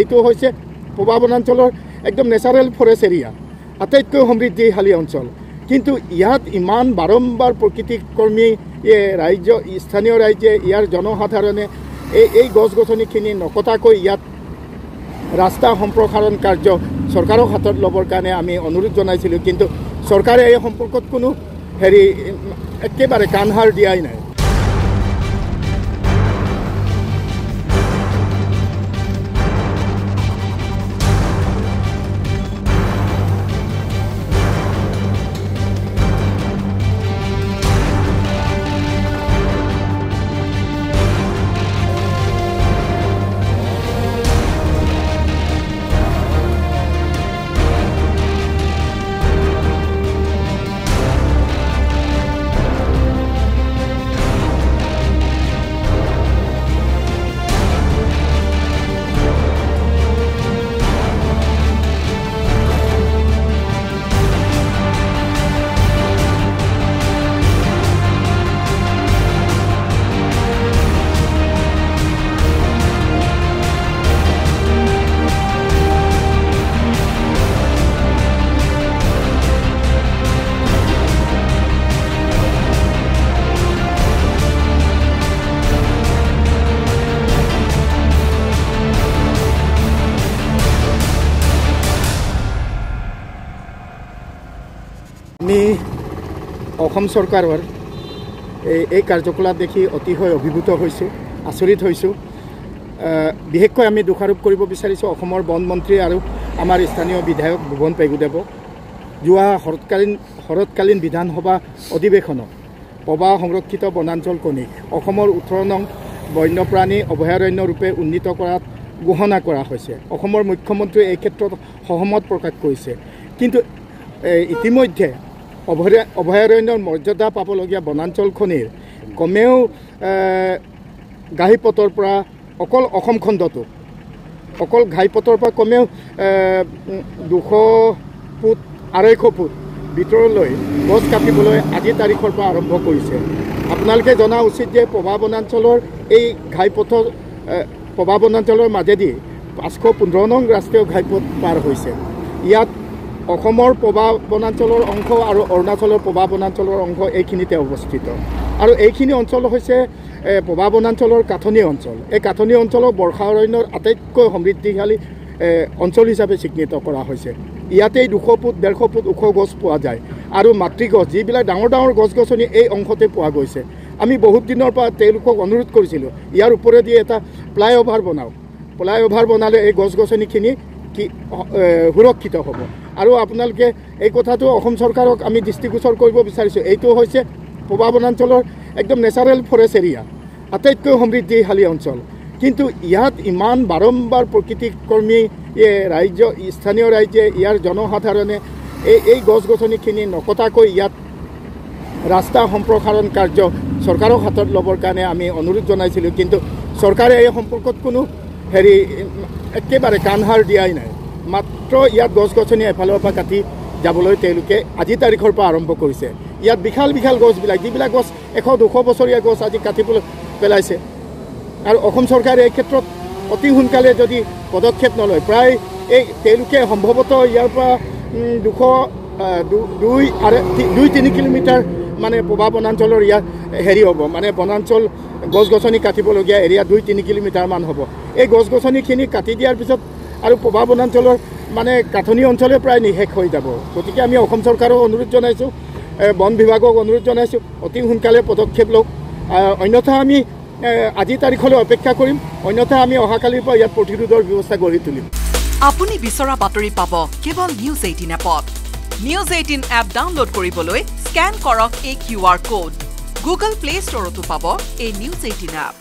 এইটো হৈছে পবা বনাঞ্চলৰ একদম নেচাৰেল ফৰেষ্ট এৰিয়া আটাইতকৈ সমৃদ্ধিশালী অঞ্চল। কিন্তু ইয়াত ইমান বাৰম্বাৰ প্ৰকৃতি কৰ্মী ৰাজ্য স্থানীয় ৰাইজে ইয়াৰ জনসাধাৰণে এই এই গছ গছনিখিনি নকটাকৈ ইয়াত ৰাস্তা সম্প্ৰসাৰণ কাৰ্য চৰকাৰৰ হাতত ল'বৰ কাৰণে আমি অনুৰোধ জনাইছিলোঁ। কিন্তু চৰকাৰে এই সম্পৰ্কত কোনো হেৰি একেবাৰে কাণসাৰ দিয়াই নাই। আমি অসম চৰকাৰৰ এই এই কাৰ্যকলাপ দেখি অতিশয় অভিভূত হৈছোঁ আচৰিত হৈছোঁ। বিশেষকৈ আমি দোষাৰোপ কৰিব বিচাৰিছোঁ অসমৰ বন মন্ত্ৰী আৰু আমাৰ স্থানীয় বিধায়ক ভুৱন পেগুদেৱক। যোৱা শৰৎকালীন শৰৎকালীন বিধানসভা অধিৱেশনত পবা সংৰক্ষিত বনাঞ্চল কণিক অসমৰ ওঠৰ নং বন্যপ্ৰাণী অভয়াৰণ্য ৰূপে উন্নীত কৰাত ঘোষণা কৰা হৈছে। অসমৰ মুখ্যমন্ত্ৰীয়ে এই ক্ষেত্ৰত সহমত প্ৰকাশ কৰিছে। কিন্তু ইতিমধ্যে অভয়াৰণ্যৰ মৰ্যাদা পাবলগীয়া বনাঞ্চলখনিৰ কমেও ঘাইপথৰ পৰা অকল অসম খণ্ডটো অকল ঘাইপথৰ পৰা কমেও দুশ ফুট আঢ়ৈশ ফুট ভিতৰলৈ গছ কাটিবলৈ আজিৰ তাৰিখৰ পৰা আৰম্ভ কৰিছে। আপোনালোকে জনা উচিত যে পবা বনাঞ্চলৰ এই ঘাইপথৰ পবা বনাঞ্চলৰ মাজেদি পাঁচশ পোন্ধৰ নং ৰাষ্ট্ৰীয় ঘাইপথ পাৰ হৈছে। ইয়াত অসমৰ পবা বনাঞ্চলৰ অংশ আৰু অৰুণাচলৰ পবা বনাঞ্চলৰ অংশ এইখিনিতে অৱস্থিত। আৰু এইখিনি অঞ্চল হৈছে পবা বনাঞ্চলৰ কাঠনি অঞ্চল। এই কাঠনি অঞ্চলক বৰ্ষা অৰণ্যৰ আটাইতকৈ সমৃদ্ধিশালী অঞ্চল হিচাপে চিহ্নিত কৰা হৈছে। ইয়াতেই দুশ ফুট ডেৰশ ফুট ওখ গছ পোৱা যায়। আৰু মাতৃগছ যিবিলাক ডাঙৰ ডাঙৰ গছ গছনি এই অংশতে পোৱা গৈছে। আমি বহুত দিনৰ পৰা তেওঁলোকক অনুৰোধ কৰিছিলোঁ ইয়াৰ ওপৰেদি এটা ফ্লাইঅভাৰ বনাওক। ফ্লাইঅভাৰ বনালে এই গছ গছনিখিনি কি সুৰক্ষিত হ'ব। আৰু আপোনালোকে এই কথাটো অসম চৰকাৰক আমি দৃষ্টিগোচৰ কৰিব বিচাৰিছোঁ। এইটো হৈছে পবা বনাঞ্চলৰ একদম নেচাৰেল ফৰেষ্ট এৰিয়া আটাইতকৈ সমৃদ্ধিশালী অঞ্চল। কিন্তু ইয়াত ইমান বাৰম্বাৰ প্ৰকৃতি কৰ্মী ৰাজ্য স্থানীয় ৰাইজে ইয়াৰ জনসাধাৰণে এই এই গছ গছনিখিনি নকটাকৈ ইয়াত ৰাস্তা সম্প্ৰসাৰণ কাৰ্য চৰকাৰৰ হাতত ল'বৰ কাৰণে আমি অনুৰোধ জনাইছিলোঁ। কিন্তু চৰকাৰে এই সম্পৰ্কত কোনো হেৰি একেবাৰে কাণসাৰ দিয়াই নাই। মাত্ৰ ইয়াত গছ গছনি এফালৰ পৰা কাটি যাবলৈ তেওঁলোকে আজি তাৰিখৰ পৰা আৰম্ভ কৰিছে। ইয়াত বিশাল বিশাল গছবিলাক যিবিলাক গছ এশ দুশ বছৰীয়া গছ আজি কাটিবলৈ পেলাইছে। আৰু অসম চৰকাৰে এই ক্ষেত্ৰত অতি সোনকালে যদি পদক্ষেপ নলয় প্ৰায় এই তেওঁলোকে সম্ভৱতঃ ইয়াৰ পৰা দুশ দুই আঢ়ৈ দুই তিনি কিলোমিটাৰ মানে পবা বনাঞ্চলৰ ইয়াত হেৰি হ'ব মানে বনাঞ্চল গছ গছনি কাটিবলগীয়া এৰিয়া দুই তিনি কিলোমিটাৰমান হ'ব। এই গছ গছনিখিনি কাটি দিয়াৰ পিছত আৰু পবা বনাঞ্চলৰ মানে কাঠনি অঞ্চলে প্ৰায় নিশেষ হৈ যাব। গতিকে আমি অসম চৰকাৰক অনুৰোধ জনাইছোঁ বন বিভাগক অনুৰোধ জনাইছোঁ অতি সোনকালে পদক্ষেপ লওক। অন্যথা আমি আজি তাৰিখলৈ অপেক্ষা কৰিম। অন্যথা আমি অহাকালিৰ পৰা ইয়াত প্ৰতিৰোধৰ ব্যৱস্থা গঢ়ি তুলিম। আপুনি বিচৰা বাতৰি পাব কেৱল নিউজ এইটিন এপত। নিউজ এইটিন এপ ডাউনলোড কৰিবলৈ স্কেন কৰক এই Q R code. Google play ষ্টৰতো পাব এই নিউজ এইটিন এপ।